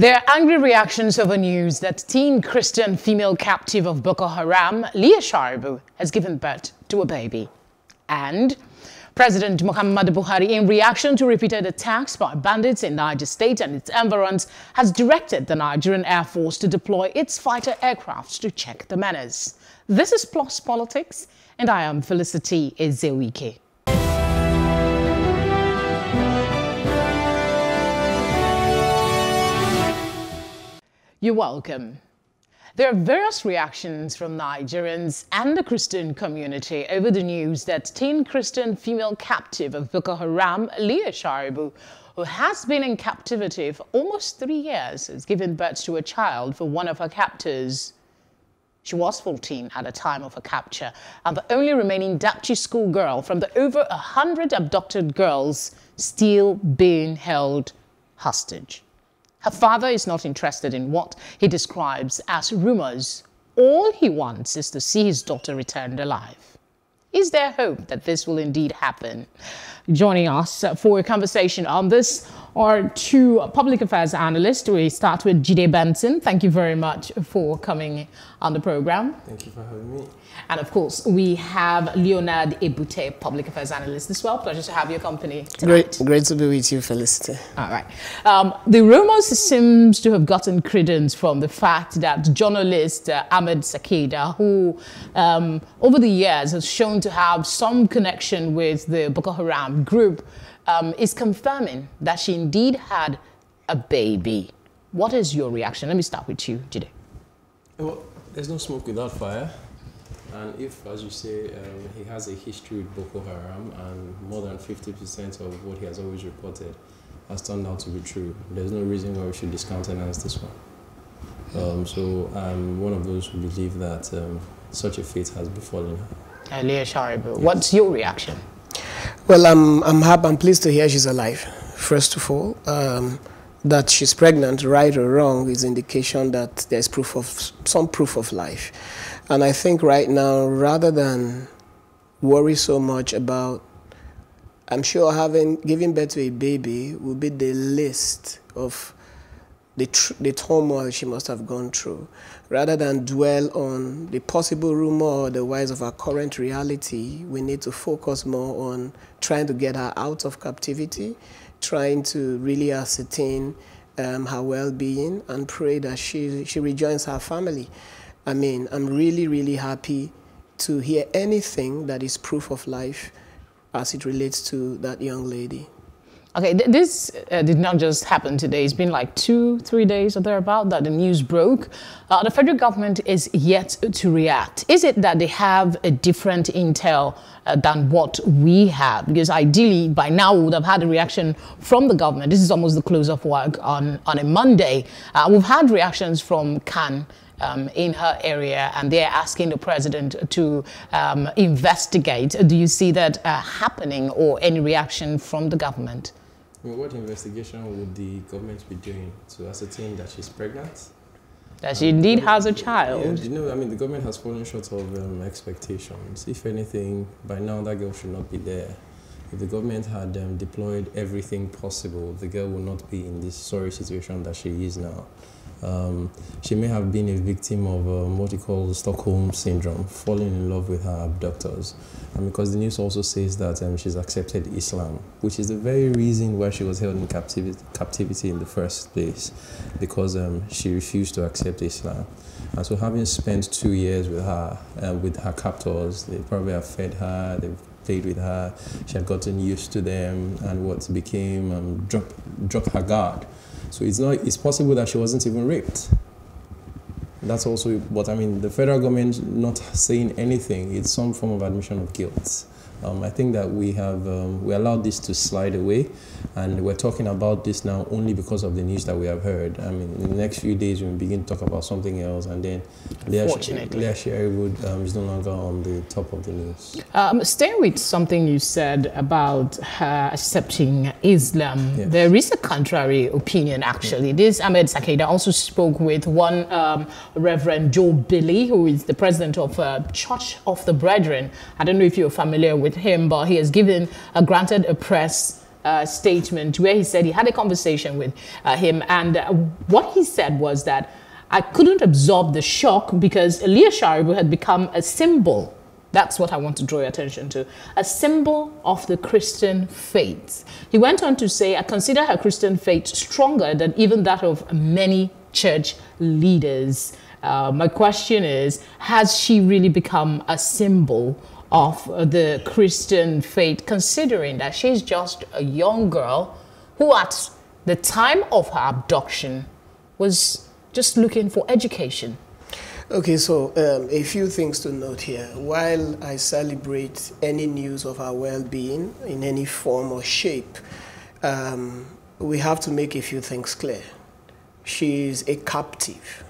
There are angry reactions over news that teen Christian female captive of Boko Haram, Leah Sharibu, has given birth to a baby. And President Muhammadu Buhari, in reaction to repeated attacks by bandits in Niger State and its environs, has directed the Nigerian Air Force to deploy its fighter aircraft to check the menace. This is Plus Politics, and I am Felicity Ezewuike. You're welcome. There are various reactions from Nigerians and the Christian community over the news that teen Christian female captive of Boko Haram, Leah Sharibu, who has been in captivity for almost three years, has given birth to a child for one of her captors. She was 14 at the time of her capture and the only remaining Dapchi schoolgirl from the over 100 abducted girls still being held hostage. Her father is not interested in what he describes as rumors. All he wants is to see his daughter returned alive. Is there hope that this will indeed happen? Joining us for a conversation on this are two public affairs analysts. We start with Jide Benson. Thank you very much for coming on the program. Thank you for having me. And of course, we have Leonard Edute, public affairs analyst as well. Pleasure to have your company tonight. Great, great to be with you, Felicity. All right. Um, the rumors seems to have gotten credence from the fact that journalist uh, Ahmed Salkida, who um, over the years has shown to have some connection with the Boko Haram group, um, is confirming that she indeed had a baby. What is your reaction? Let me start with you, Jide. Well, there's no smoke without fire. And if, as you say, um, he has a history with Boko Haram and more than 50% of what he has always reported has turned out to be true, there's no reason why we should discountenance this one. Um, so I'm one of those who believe that um, such a fate has befallen her. Elia Sharibu, yes. what's your reaction? Well, I'm, I'm happy, I'm pleased to hear she's alive, first of all. Um, that she's pregnant, right or wrong, is indication that there's proof of some proof of life. And I think right now, rather than worry so much about, I'm sure having giving birth to a baby will be the list of the, the turmoil she must have gone through. Rather than dwell on the possible rumor or the wise of our current reality, we need to focus more on trying to get her out of captivity, trying to really ascertain um, her well-being and pray that she, she rejoins her family. I mean, I'm really, really happy to hear anything that is proof of life as it relates to that young lady. Okay, th this uh, did not just happen today. It's been like two, three days or thereabout that the news broke. Uh, the federal government is yet to react. Is it that they have a different intel uh, than what we have? Because ideally, by now, we would have had a reaction from the government. This is almost the close of work on, on a Monday. Uh, we've had reactions from CAN um, in her area, and they're asking the president to um, investigate. Do you see that uh, happening or any reaction from the government? What investigation would the government be doing to ascertain that she's pregnant? That she um, indeed has a child. Yeah, you know, I mean, the government has fallen short of um, expectations. If anything, by now that girl should not be there. If the government had um, deployed everything possible, the girl would not be in this sorry situation that she is now. Um, she may have been a victim of um, what you call Stockholm syndrome, falling in love with her abductors. And because the news also says that um, she's accepted Islam, which is the very reason why she was held in captivity, captivity in the first place, because um, she refused to accept Islam. And so having spent two years with her, uh, with her captors, they probably have fed her, they've played with her, she had gotten used to them, and what became, um, drop, dropped her guard. So it's not it's possible that she wasn't even raped. That's also what I mean. The federal government not saying anything. It's some form of admission of guilt. Um, I think that we have um, we allowed this to slide away, and we're talking about this now only because of the news that we have heard. I mean, in the next few days, we will begin to talk about something else, and then Leah, Leah Sharibu um, is no longer on the top of the news. Um, staying with something you said about her accepting Islam, yes. there is a contrary opinion actually. This Ahmed Salkida also spoke with one um, Reverend Joel Billi, who is the president of uh, Church of the Brethren. I don't know if you're familiar with with him, but he has given, uh, granted a press uh, statement where he said he had a conversation with uh, him, and uh, what he said was that I couldn't absorb the shock because Leah Sharibu had become a symbol. That's what I want to draw your attention to. A symbol of the Christian faith. He went on to say, I consider her Christian faith stronger than even that of many church leaders. Uh, my question is Has she really become a symbol of the Christian faith, considering that she's just a young girl who, at the time of her abduction, was just looking for education? Okay, so um, a few things to note here. While I celebrate any news of our well being in any form or shape, um, we have to make a few things clear. She is a captive.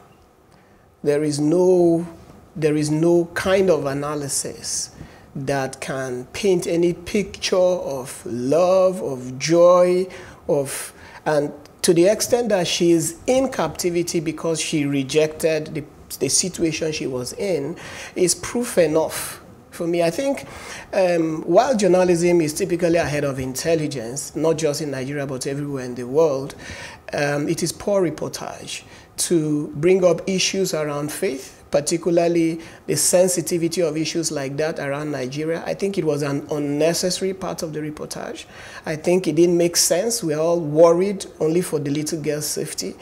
There is no, there is no kind of analysis that can paint any picture of love, of joy, of, and to the extent that she is in captivity because she rejected the, the situation she was in, is proof enough for me. I think um, while journalism is typically ahead of intelligence, not just in Nigeria but everywhere in the world, um, it is poor reportage to bring up issues around faith, particularly the sensitivity of issues like that around Nigeria. I think it was an unnecessary part of the reportage. I think it didn't make sense. We're all worried only for the little girl's safety.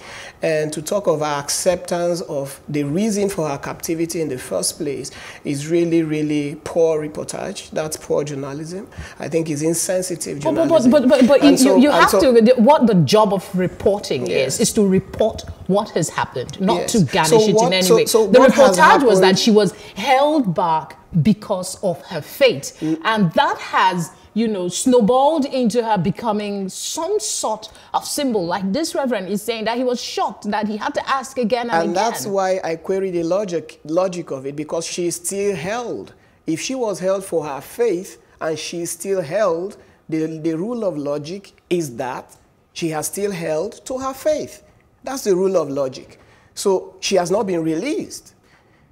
And to talk of our acceptance of the reason for her captivity in the first place is really, really poor reportage. That's poor journalism. I think it's insensitive journalism. But, but, but, but, but you, so, you have so, to, what the job of reporting yes. is, is to report what has happened, not yes. to garnish so what, it in any way. So, the reportage was that she was held back because of her fate. Mm. And that has you know, snowballed into her becoming some sort of symbol. Like this reverend is saying that he was shocked that he had to ask again and, and again. And that's why I query the logic, logic of it, because she is still held. If she was held for her faith and she is still held, the, the rule of logic is that she has still held to her faith. That's the rule of logic. So she has not been released.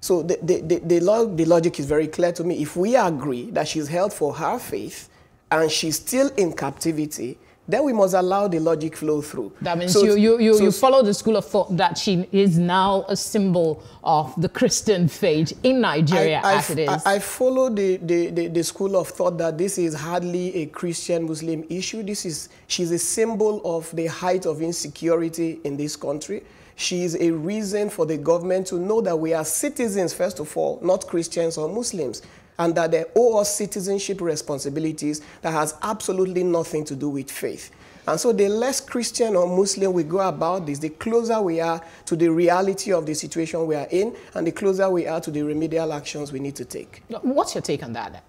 So the, the, the, the, log, the logic is very clear to me. If we agree that she's held for her faith and she's still in captivity, then we must allow the logic flow through. That means so, you, you, you, so, you follow the school of thought that she is now a symbol of the Christian faith in Nigeria I, as it is. I, I follow the, the, the, the, school of thought that this is hardly a Christian Muslim issue. This is, she's a symbol of the height of insecurity in this country. She is a reason for the government to know that we are citizens, first of all, not Christians or Muslims, and that they owe us citizenship responsibilities that has absolutely nothing to do with faith. And so the less Christian or Muslim we go about this, the closer we are to the reality of the situation we are in, and the closer we are to the remedial actions we need to take. What's your take on that?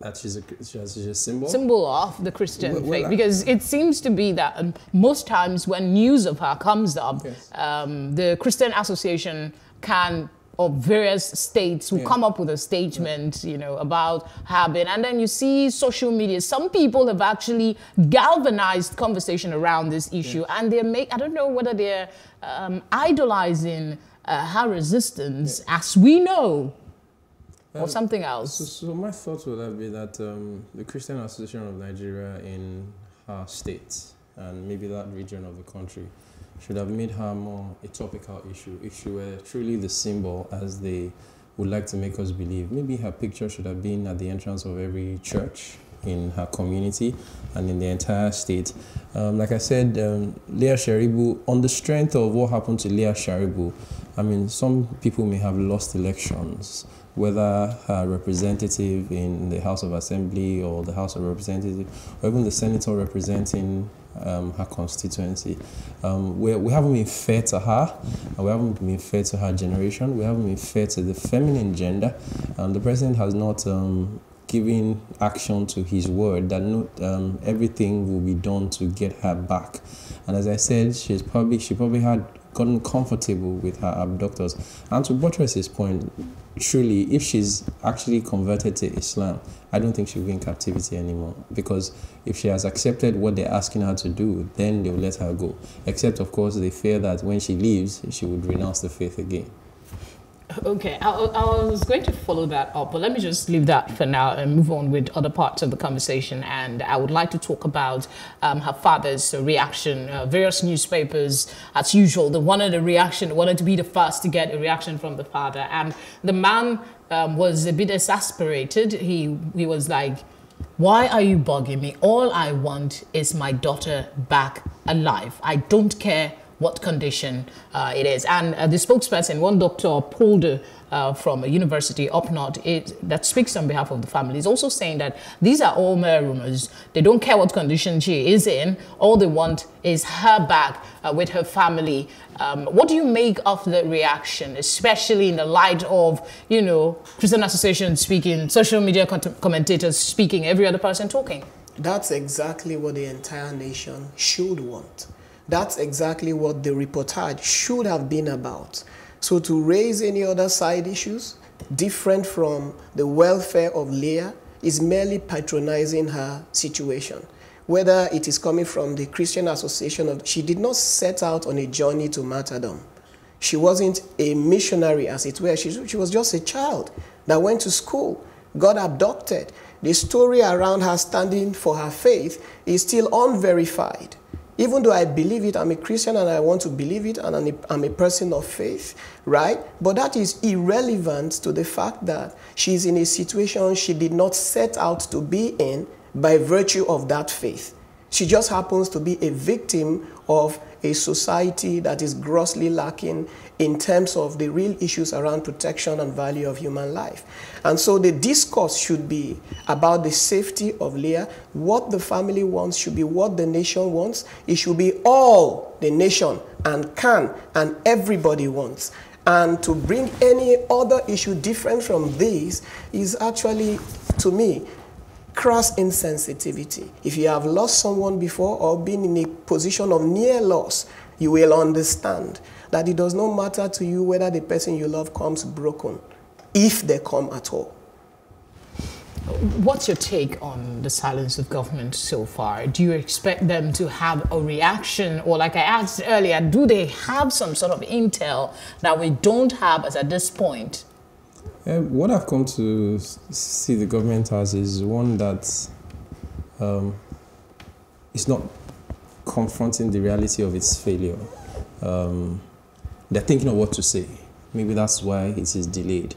That she's a, she's a symbol? Symbol of the Christian well, faith. Because it seems to be that um, most times when news of her comes up, yes. um, the Christian Association CAN of various states who yeah. come up with a statement, yeah. you know, about having, and then you see social media. Some people have actually galvanized conversation around this issue, yeah. and they're make. I don't know whether they're um, idolizing uh, her resistance, as we know, um, or something else. So, so, my thoughts would have been that um, the Christian Association of Nigeria in her state and maybe that region of the country should have made her more a topical issue if she were truly the symbol as they would like to make us believe. Maybe her picture should have been at the entrance of every church in her community and in the entire state. Um, like I said, um, Leah Sharibu, on the strength of what happened to Leah Sharibu, I mean, some people may have lost elections, whether her representative in the House of Assembly or the House of Representatives, or even the senator representing um, her constituency. Um, we, we haven't been fair to her, we haven't been fair to her generation, we haven't been fair to the feminine gender. and the president has not um, given action to his word that not, um, everything will be done to get her back. And as I said, she's probably she probably had gotten comfortable with her abductors. And to buttress his point, truly, if she's actually converted to Islam, I don't think she'll be in captivity anymore. Because if she has accepted what they're asking her to do, then they'll let her go. Except, of course, they fear that when she leaves, she would renounce the faith again. Okay, I, I, was going to follow that up, but let me just leave that for now and move on with other parts of the conversation. And I would like to talk about um, her father's reaction. Uh, various newspapers, as usual, they wanted a reaction, wanted to be the first to get a reaction from the father. And the man um, was a bit exasperated. He, he was like, why are you bugging me? All I want is my daughter back alive. I don't care what condition uh, it is. And uh, the spokesperson, one doctor pulled uh, from a university up north it, that speaks on behalf of the family, is also saying that these are all mere rumors. They don't care what condition she is in. All they want is her back uh, with her family. Um, what do you make of the reaction, especially in the light of, you know, Christian Association speaking, social media commentators speaking, every other person talking? That's exactly what the entire nation should want. That's exactly what the reportage should have been about. So to raise any other side issues different from the welfare of Leah is merely patronizing her situation. Whether it is coming from the Christian Association of, she did not set out on a journey to martyrdom. She wasn't a missionary as it were. She, she was just a child that went to school, got abducted. The story around her standing for her faith is still unverified. Even though I believe it, I'm a Christian and I want to believe it and I'm a, I'm a person of faith, right? But that is irrelevant to the fact that she's in a situation she did not set out to be in by virtue of that faith. She just happens to be a victim of a society that is grossly lacking in terms of the real issues around protection and value of human life. And so the discourse should be about the safety of Leah. What the family wants should be what the nation wants. It should be all the nation and CAN and everybody wants. And to bring any other issue different from this is actually, to me, crass insensitivity. If you have lost someone before or been in a position of near loss, you will understand that it does not matter to you whether the person you love comes broken, if they come at all. What's your take on the silence of government so far? Do you expect them to have a reaction? Or, like I asked earlier, do they have some sort of intel that we don't have as at this point? Uh, what I've come to see the government as is one that um, is not confronting the reality of its failure. Um, they're thinking of what to say. Maybe that's why it is delayed.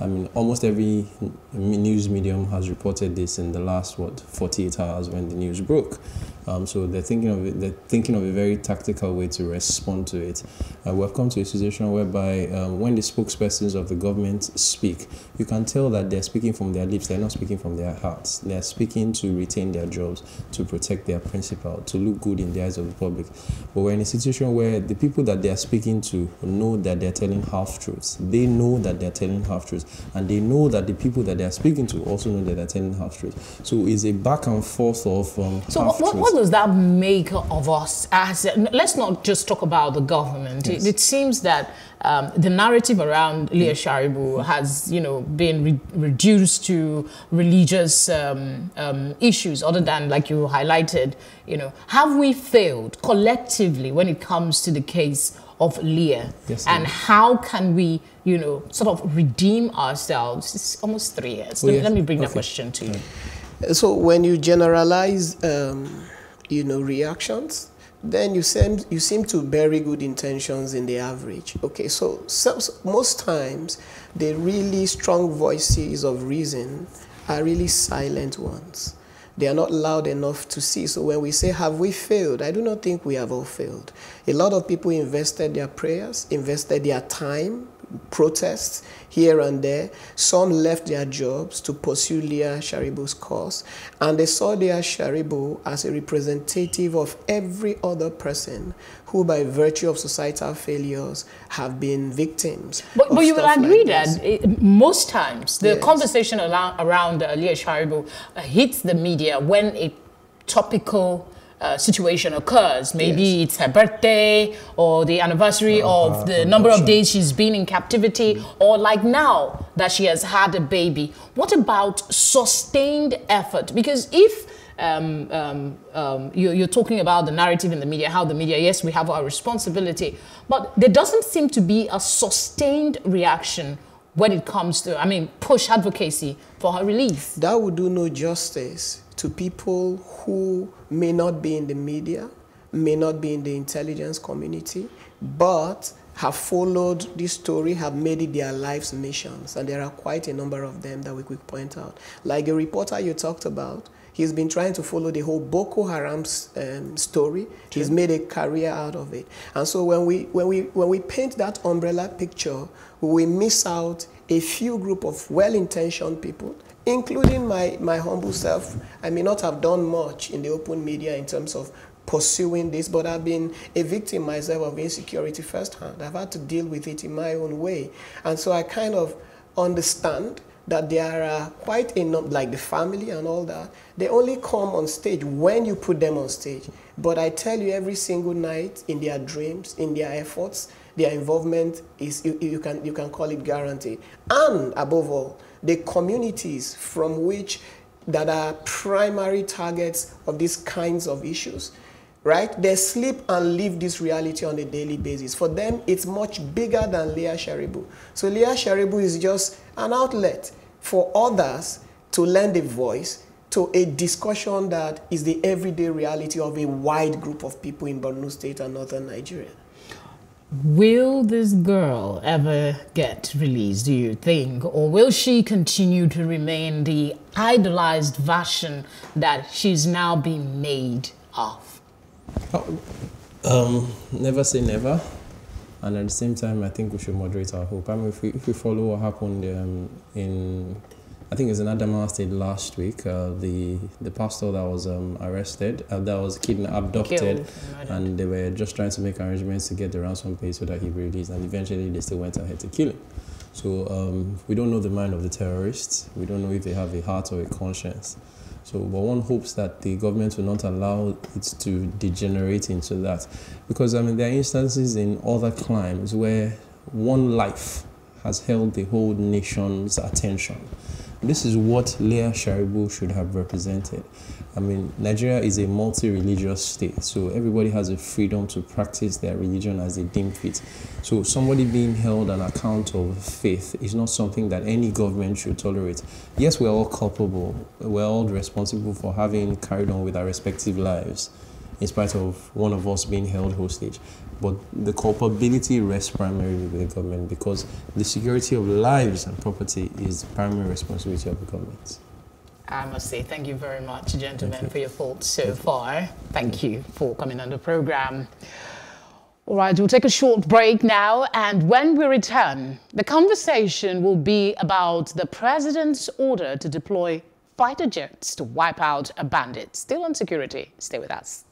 I mean, almost every news medium has reported this in the last what 48 hours when the news broke. Um, so they're thinking of it. They're thinking of a very tactical way to respond to it. Uh, we've come to a situation whereby um, when the spokespersons of the government speak, you can tell that they're speaking from their lips. They're not speaking from their hearts. They're speaking to retain their jobs, to protect their principle, to look good in the eyes of the public. But we're in a situation where the people that they are speaking to know that they're telling half truths. They know that they're telling half truths, and they know that the people that they're speaking to also know that they're telling half truths. So it's a back and forth of um, so half what, what does that make of us as, let's not just talk about the government. Yes. It, it, seems that um, the narrative around Leah Sharibu has, you know, been re reduced to religious um, um, issues other than, like you highlighted, you know, have we failed collectively when it comes to the case of Leah? Yes, and how can we, you know, sort of redeem ourselves? It's almost three years. Oh, let, yes. let, me bring okay. that question to you. So when you generalize um, you know, reactions, then you seem, you seem to bury good intentions in the average. Okay, so, so, most times the really strong voices of reason are really silent ones. They are not loud enough to see. So when we say, have we failed? I do not think we have all failed. A lot of people invested their prayers, invested their time, protests here and there. Some left their jobs to pursue Leah Sharibu's cause, and they saw Leah Sharibu as a representative of every other person who, by virtue of societal failures, have been victims. But, but you will agree like that it, most times the yes. conversation around, around uh, Leah Sharibu uh, hits the media when a topical uh, situation occurs. Maybe yes. it's her birthday or the anniversary uh, of the number of days she's been in captivity, mm. or like now that she has had a baby. What about sustained effort? Because if um, um, um, you, you're talking about the narrative in the media, how the media, yes, we have our responsibility, but there doesn't seem to be a sustained reaction when it comes to, I mean, push advocacy for her release. That would do no justice to people who may not be in the media, may not be in the intelligence community, but have followed this story, have made it their life's missions. And there are quite a number of them that we could point out. Like a reporter you talked about, he's been trying to follow the whole Boko Haram um, story. True. He's made a career out of it. And so when we, when, we, when we paint that umbrella picture, we miss out a few group of well-intentioned people including my, my humble self. I may not have done much in the open media in terms of pursuing this, but I've been a victim myself of insecurity firsthand. I've had to deal with it in my own way. And so I kind of understand that there are quite enough, like the family and all that, they only come on stage when you put them on stage. But I tell you, every single night in their dreams, in their efforts, their involvement is, you, you, can, you can call it guaranteed. And above all, the communities from which that are primary targets of these kinds of issues right? They sleep and live this reality on a daily basis. For them, it's much bigger than Leah Sharibu. So Leah Sharibu is just an outlet for others to lend a voice to a discussion that is the everyday reality of a wide group of people in Borno State and northern Nigeria. Will this girl ever get released, do you think? Or will she continue to remain the idolized version that she's now being made of? Oh, um, never say never. And at the same time, I think we should moderate our hope. I mean, if we, if we follow what happened um, in I think it was in Adamawa State last week. Uh, the the pastor that was um, arrested, uh, that was kidnapped, abducted, and they were just trying to make arrangements to get the ransom paid so that he be released. And eventually, they still went ahead to kill him. So um, we don't know the mind of the terrorists. We don't know if they have a heart or a conscience. So, but one hopes that the government will not allow it to degenerate into that, because I mean there are instances in other climes where one life has held the whole nation's attention. This is what Leah Sharibu should have represented. I mean, Nigeria is a multi-religious state, so everybody has a freedom to practice their religion as they deem fit. So somebody being held on account of faith is not something that any government should tolerate. Yes, we're all culpable. We're all responsible for having carried on with our respective lives in spite of one of us being held hostage. But the culpability rests primarily with the government because the security of lives and property is the primary responsibility of the government. I must say thank you very much, gentlemen, you. for your thoughts so thank far. You. Thank you for coming on the program. All right, we'll take a short break now, and when we return, the conversation will be about the president's order to deploy fighter jets to wipe out a bandit. Still on security. Stay with us.